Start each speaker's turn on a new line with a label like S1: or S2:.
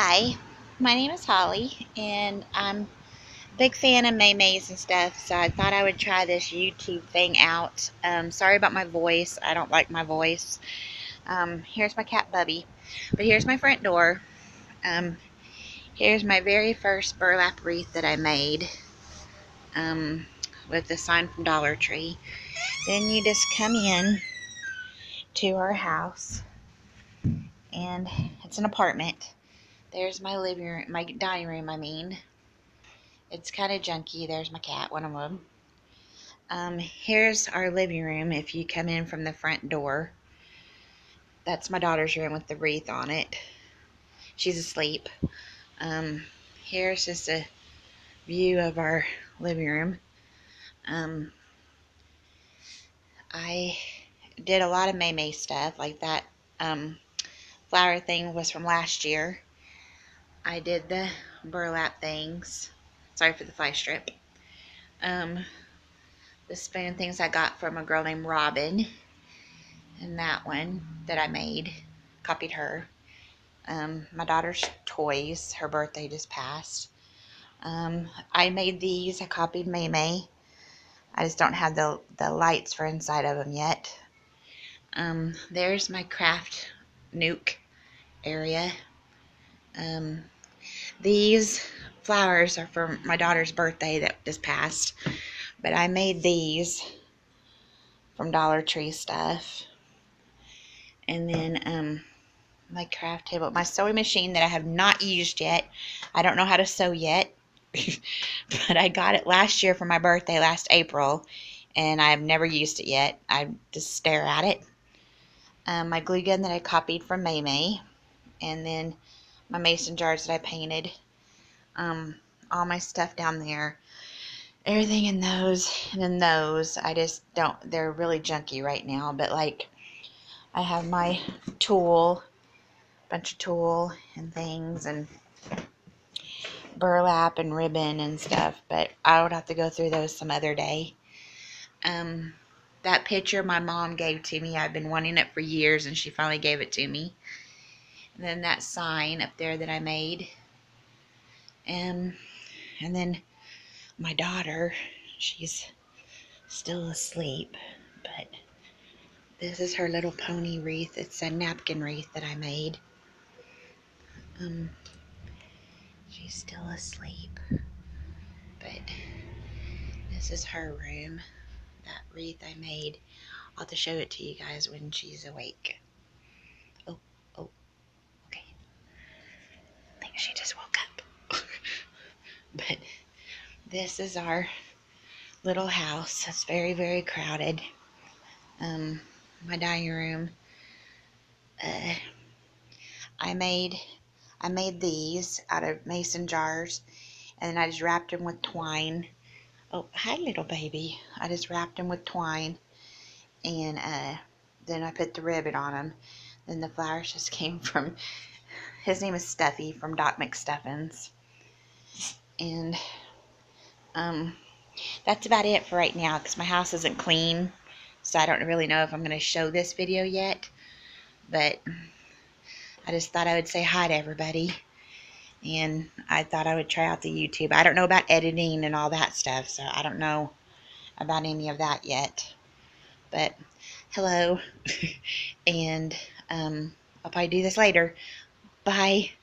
S1: Hi, my name is Holly, and I'm a big fan of Maymays and stuff, so I thought I would try this YouTube thing out. Um, sorry about my voice. I don't like my voice. Um, here's my cat Bubby, but here's my front door. Um, here's my very first burlap wreath that I made um, with the sign from Dollar Tree. Then you just come in to our house, and it's an apartment there's my living room, my dining room, I mean. It's kind of junky. There's my cat, one of them. Um, here's our living room if you come in from the front door. That's my daughter's room with the wreath on it. She's asleep. Um, here's just a view of our living room. Um, I did a lot of May May stuff like that um, flower thing was from last year. I did the burlap things. Sorry for the fly strip. Um, the spoon things I got from a girl named Robin. And that one that I made. Copied her. Um, my daughter's toys. Her birthday just passed. Um, I made these. I copied May May. I just don't have the, the lights for inside of them yet. Um, there's my craft nuke area. Um, these flowers are for my daughter's birthday that just passed. But I made these from Dollar Tree stuff. And then um, my craft table, my sewing machine that I have not used yet. I don't know how to sew yet. but I got it last year for my birthday, last April. And I've never used it yet. I just stare at it. Um, my glue gun that I copied from May May. And then my mason jars that I painted. Um, all my stuff down there. Everything in those and in those. I just don't, they're really junky right now. But like, I have my tool, bunch of tool and things and burlap and ribbon and stuff. But I would have to go through those some other day. Um, that picture my mom gave to me, I've been wanting it for years and she finally gave it to me. Then that sign up there that I made. And, and then my daughter, she's still asleep, but this is her little pony wreath. It's a napkin wreath that I made. Um, she's still asleep, but this is her room. That wreath I made. I'll have to show it to you guys when she's awake. She just woke up. but this is our little house. It's very, very crowded. Um, my dining room. Uh, I made I made these out of mason jars, and then I just wrapped them with twine. Oh, hi, little baby. I just wrapped them with twine, and uh, then I put the ribbon on them. Then the flowers just came from his name is Stuffy from Doc McStuffins. And um, that's about it for right now because my house isn't clean. So I don't really know if I'm going to show this video yet. But I just thought I would say hi to everybody. And I thought I would try out the YouTube. I don't know about editing and all that stuff. So I don't know about any of that yet. But hello. and um, I'll probably do this later. Bye.